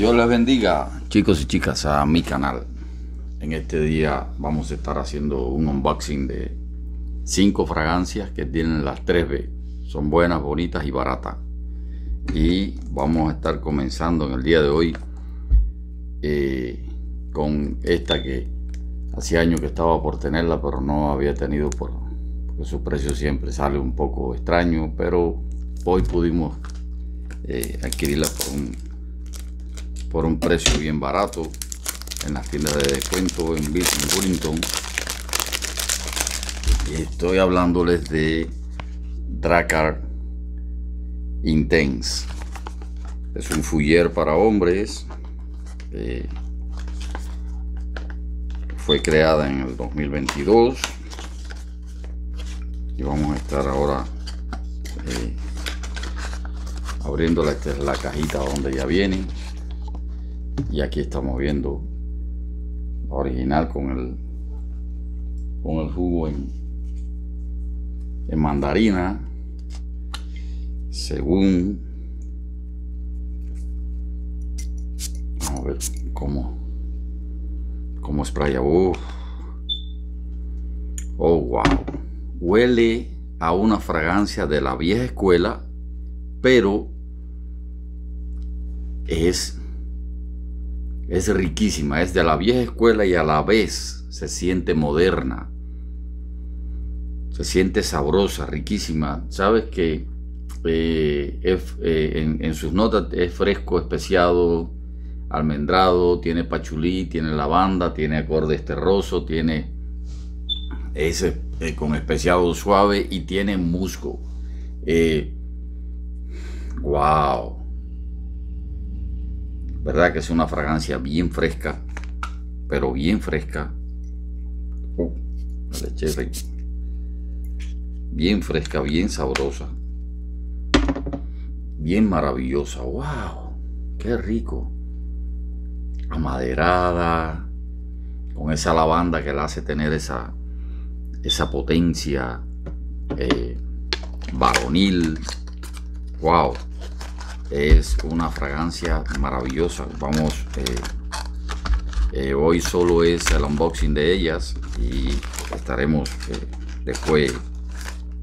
Dios les bendiga, chicos y chicas, a mi canal. En este día vamos a estar haciendo un unboxing de cinco fragancias que tienen las 3B. Son buenas, bonitas y baratas. Y vamos a estar comenzando en el día de hoy eh, con esta que hacía años que estaba por tenerla, pero no había tenido por, porque su precio siempre sale un poco extraño, pero hoy pudimos eh, adquirirla por un por un precio bien barato en las tiendas de descuento en Burlington. Y estoy hablándoles de Dracar Intense. Es un fuller para hombres. Eh, fue creada en el 2022. Y vamos a estar ahora eh, abriendo la, la cajita donde ya viene y aquí estamos viendo la original con el con el jugo en, mandarina según vamos a ver cómo cómo spraya oh wow huele a una fragancia de la vieja escuela pero es es riquísima, es de la vieja escuela y a la vez se siente moderna. Se siente sabrosa, riquísima. Sabes que eh, eh, en, sus notas es fresco, especiado, almendrado, tiene pachulí, tiene lavanda, tiene acorde terroso, tiene ese eh, con especiado suave y tiene musgo. wow ¿Verdad que es una fragancia bien fresca? Pero bien fresca. Uh, bien fresca, bien sabrosa. Bien maravillosa. ¡Wow! ¡Qué rico! Amaderada. Con esa lavanda que la hace tener esa, esa potencia eh, varonil. ¡Wow! Es una fragancia maravillosa. Vamos eh, eh, hoy solo es el unboxing de ellas y estaremos eh, después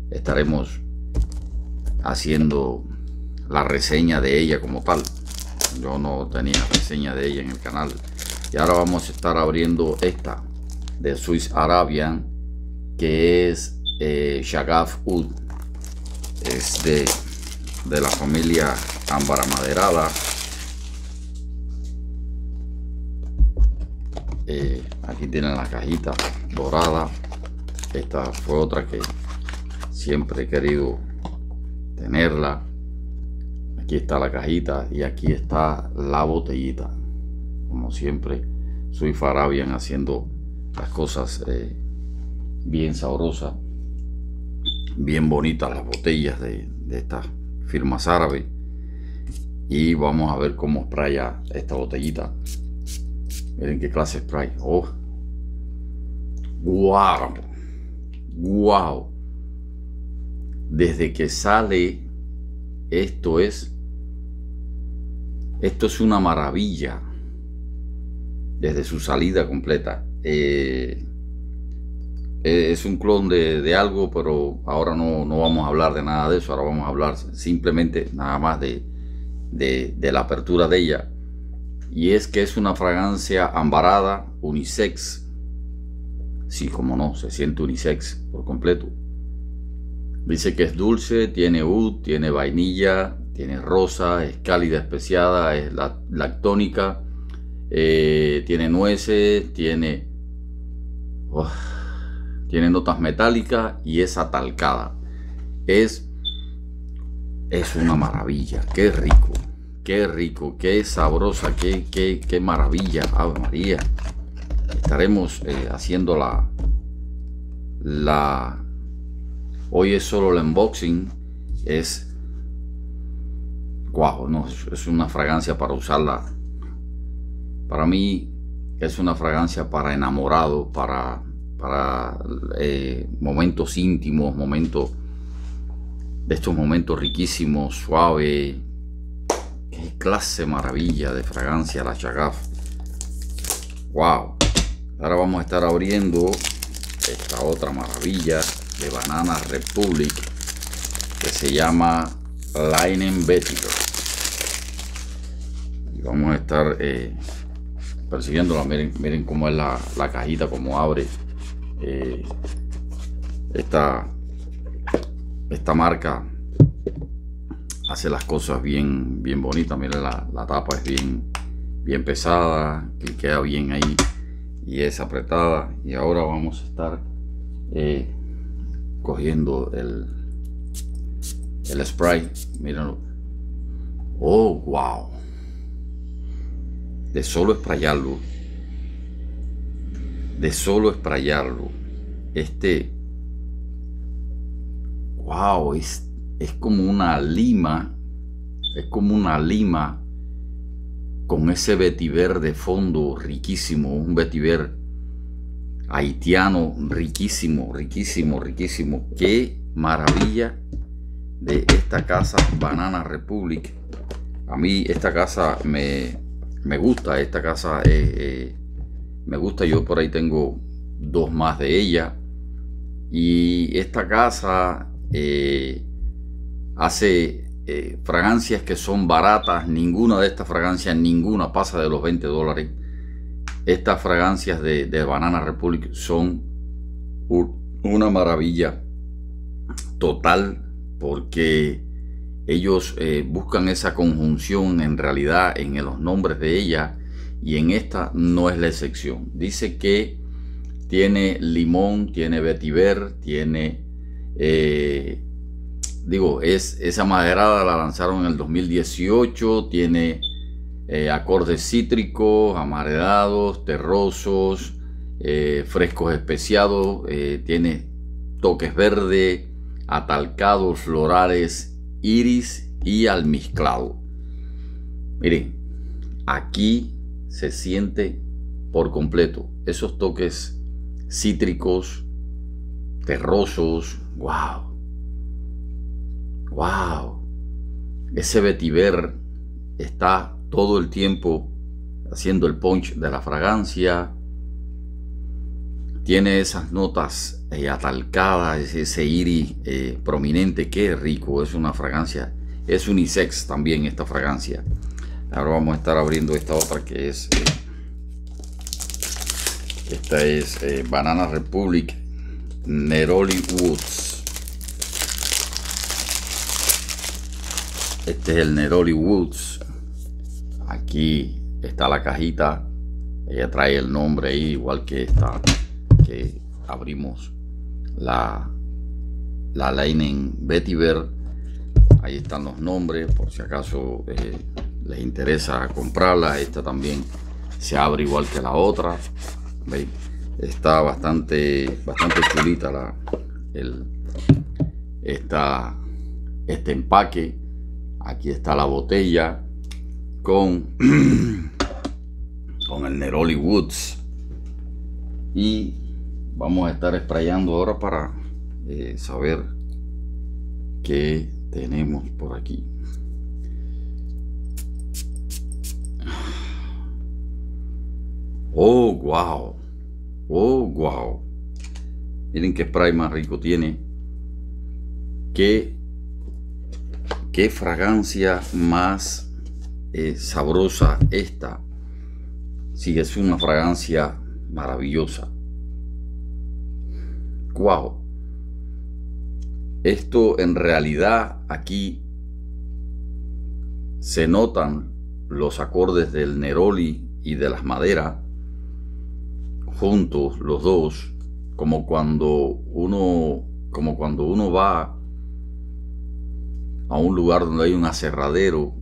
estaremos haciendo la reseña de ella como tal. Yo no tenía reseña de ella en el canal. Y ahora vamos a estar abriendo esta de Swiss Arabian que es Shagaf Ud. Es de, de la familia ámbar amaderada. Eh, aquí tienen la cajita dorada. Esta fue otra que siempre he querido tenerla. Aquí está la cajita y aquí está la botellita. Como siempre, soy Farabian haciendo las cosas eh, bien sabrosas, bien bonitas las botellas de, de estas firmas árabes y vamos a ver cómo spraya esta botellita. Miren qué clase spray. Oh. Wow wow desde que sale esto es esto es una maravilla. Desde su salida completa. Eh, es un clon de, algo pero ahora no, no vamos a hablar de nada de eso. Ahora vamos a hablar simplemente nada más de de, la apertura de ella. Y es que es una fragancia ambarada unisex. Sí como no se siente unisex por completo. Dice que es dulce tiene oud tiene vainilla tiene rosa es cálida especiada es lactónica eh, tiene nueces tiene tiene notas metálicas y es atalcada. Es es una maravilla. Qué rico, qué rico, qué sabrosa, qué, qué, qué maravilla. Ave María. Estaremos eh, haciendo la, la... Hoy es solo el unboxing. Es... Guau, no, es una fragancia para usarla. Para mí es una fragancia para enamorado, para, para eh, momentos íntimos, momentos de estos momentos riquísimos, suave, Qué clase maravilla de fragancia la Chagaf. Wow. Ahora vamos a estar abriendo esta otra maravilla de Banana Republic que se llama Linen Vetiver. Y vamos a estar eh, persiguiéndola. Miren, miren cómo es la, cajita, cómo abre. Eh, esta, esta marca hace las cosas bien, bien bonitas. Miren, la, tapa es bien, bien pesada, queda bien ahí y es apretada. Y ahora vamos a estar eh, cogiendo el, el spray. Mírenlo. Oh, wow. De solo sprayarlo. De solo sprayarlo. Este. Wow, es, es como una lima. Es como una lima con ese vetiver de fondo riquísimo. Un vetiver haitiano riquísimo, riquísimo, riquísimo. Qué maravilla de esta casa Banana Republic. A mí esta casa me, me gusta, esta casa eh, me gusta. Yo por ahí tengo dos más de ella. Y esta casa eh, hace eh, fragancias que son baratas. Ninguna de estas fragancias, ninguna pasa de los 20 dólares. Estas fragancias de, Banana Republic son una maravilla total porque ellos eh, buscan esa conjunción en realidad en los nombres de ella y en esta no es la excepción. Dice que tiene limón, tiene vetiver, tiene, eh, digo, es, esa maderada la lanzaron en el 2018, tiene eh, acordes cítricos, amaredados, terrosos, eh, frescos especiados, tiene toques verde, atalcados, florales, iris y almizclado. Miren, aquí se siente por completo esos toques cítricos, terrosos, wow, wow, ese vetiver está todo el tiempo haciendo el punch de la fragancia. Tiene esas notas eh, atalcadas, ese iris eh, prominente, qué rico, es una fragancia, es unisex también esta fragancia. Ahora vamos a estar abriendo esta otra que es, eh, esta es Banana Republic Neroli Woods. Este es el Neroli Woods Aquí está la cajita. Ella trae el nombre ahí, igual que esta que abrimos la, la Lightning Vetiver. Ahí están los nombres, por si acaso eh, les interesa comprarla. Esta también se abre igual que la otra. Está bastante, bastante chulita la, el, esta, este empaque. Aquí está la botella con, con el Neroli Woods. Y vamos a estar sprayando ahora para eh, saber qué tenemos por aquí. Oh, wow. Oh, wow. Miren qué spray más rico tiene. Qué, qué fragancia más sabrosa esta. Sí, es una fragancia maravillosa. Wow. Esto en realidad aquí se notan los acordes del Neroli y de las maderas juntos los dos como cuando uno como cuando uno va a un lugar donde hay un aserradero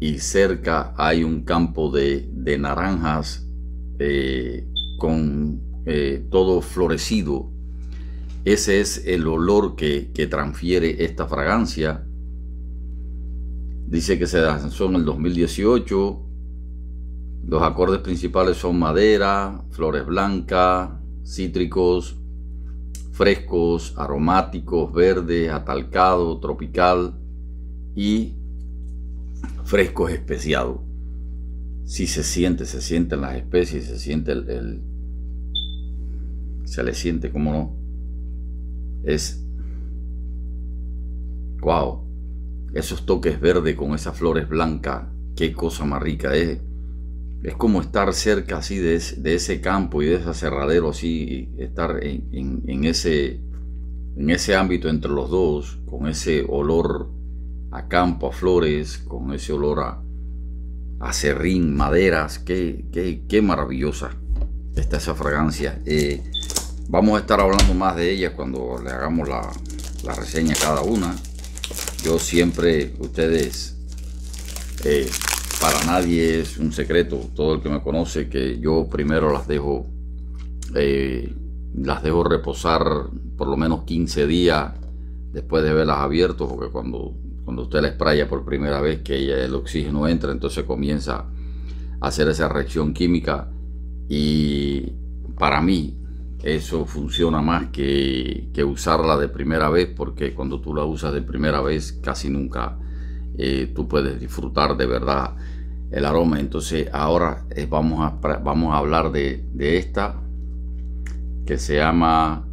y cerca hay un campo de, naranjas eh, con eh, todo florecido. Ese es el olor que, transfiere esta fragancia. Dice que se lanzó en el 2018. Los acordes principales son madera, flores blancas, cítricos, frescos, aromáticos, verde, atalcado, tropical y fresco es especiado. Si se siente, se sienten las especies, se siente el, se le siente como no. Es wow. Esos toques verdes con esas flores blancas, qué cosa más rica es. Es como estar cerca así de ese, campo y de ese aserradero así, estar en, ese, en ese ámbito entre los dos, con ese olor a campo, a flores, con ese olor a, a serrín, maderas, qué, qué, maravillosa está esa fragancia. Eh, vamos a estar hablando más de ella cuando le hagamos la, la reseña cada una. Yo siempre, ustedes, eh, para nadie es un secreto, todo el que me conoce, que yo primero las dejo, eh, las dejo reposar por lo menos 15 días después de haberlas abierto, porque cuando cuando usted la spraya por primera vez, que el oxígeno entra, entonces comienza a hacer esa reacción química y para mí eso funciona más que, usarla de primera vez porque cuando tú la usas de primera vez casi nunca eh, tú puedes disfrutar de verdad el aroma. Entonces ahora eh, vamos, a, vamos a hablar de, de esta que se llama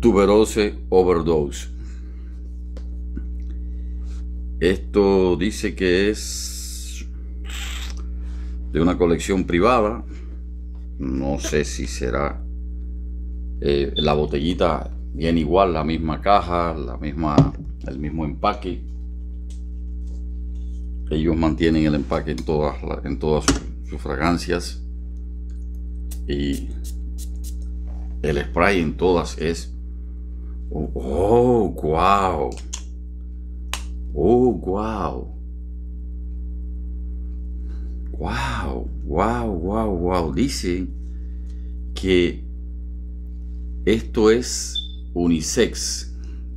tuberose overdose. Esto dice que es de una colección privada. No sé si será eh, la botellita bien igual, la misma caja, la misma, el mismo empaque. Ellos mantienen el empaque en todas, en todas sus fragancias. Y el spray en todas es... ¡Oh, wow! Oh, wow. Wow, wow, wow, wow. Dice que esto es unisex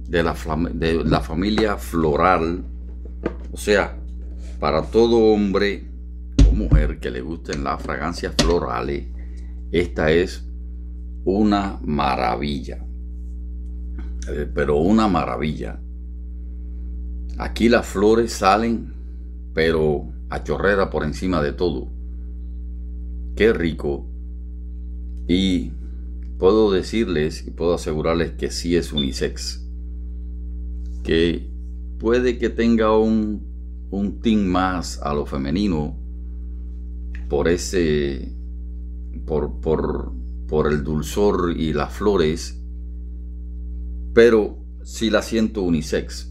de la, de la familia floral. O sea, para todo hombre o mujer que le gusten las fragancias florales, esta es una maravilla. Eh, pero una maravilla. Aquí las flores salen, pero a chorrera por encima de todo. Qué rico. Y puedo decirles y puedo asegurarles que sí es unisex. Que puede que tenga un, un tin más a lo femenino por ese, por, por, por el dulzor y las flores, pero sí la siento unisex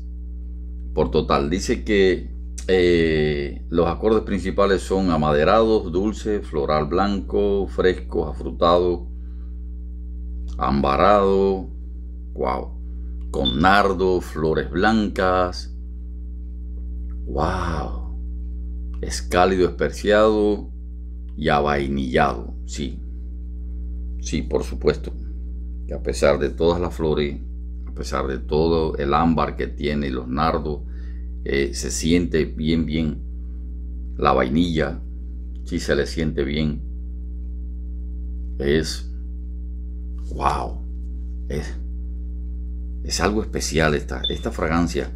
por total. Dice que eh, los acordes principales son amaderados, dulce, floral blanco, frescos, afrutado, ambarado, wow, con nardo, flores blancas, wow, es cálido, especiado y avainillado, sí, sí, por supuesto, que a pesar de todas las flores a pesar de todo el ámbar que tiene los nardos, eh, se siente bien, bien. La vainilla, sí se le siente bien. Es, wow, es, es algo especial esta, esta fragancia.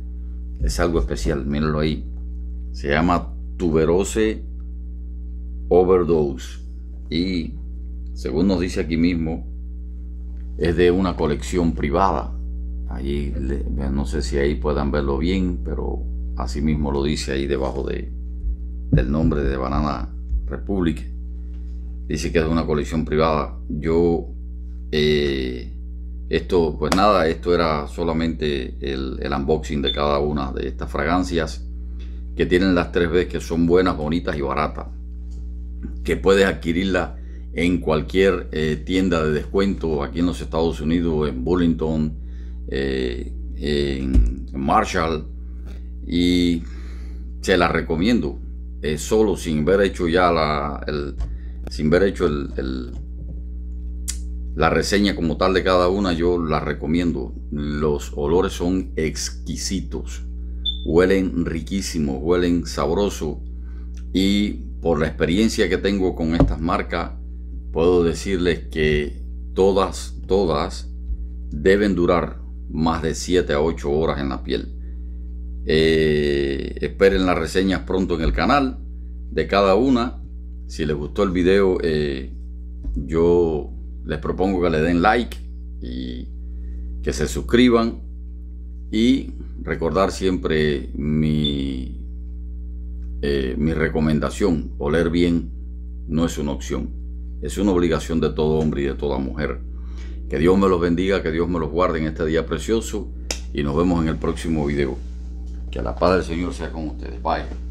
Es algo especial, mírenlo ahí. Se llama Tuberose Overdose. Y según nos dice aquí mismo, es de una colección privada. No sé si ahí puedan verlo bien, pero así mismo lo dice ahí debajo de, del nombre de Banana Republic. Dice que es una colección privada. Yo, eh, esto, pues nada, esto era solamente el, el, unboxing de cada una de estas fragancias que tienen las tres veces que son buenas, bonitas y baratas. Que puedes adquirirla en cualquier eh, tienda de descuento aquí en los Estados Unidos, en Burlington, eh, en Marshall y se la recomiendo. Eh, solo sin haber hecho ya la sin haber hecho el, la reseña como tal de cada una yo la recomiendo. Los olores son exquisitos huelen riquísimos huelen sabroso y por la experiencia que tengo con estas marcas puedo decirles que todas todas deben durar más de 7 a 8 horas en la piel. Eh, esperen las reseñas pronto en el canal de cada una. Si les gustó el video, eh, yo les propongo que le den like y que se suscriban y recordar siempre mi, eh, mi recomendación, oler bien no es una opción, es una obligación de todo hombre y de toda mujer. Que Dios me los bendiga, que Dios me los guarde en este día precioso y nos vemos en el próximo video. Que la paz del Señor sea con ustedes. Bye.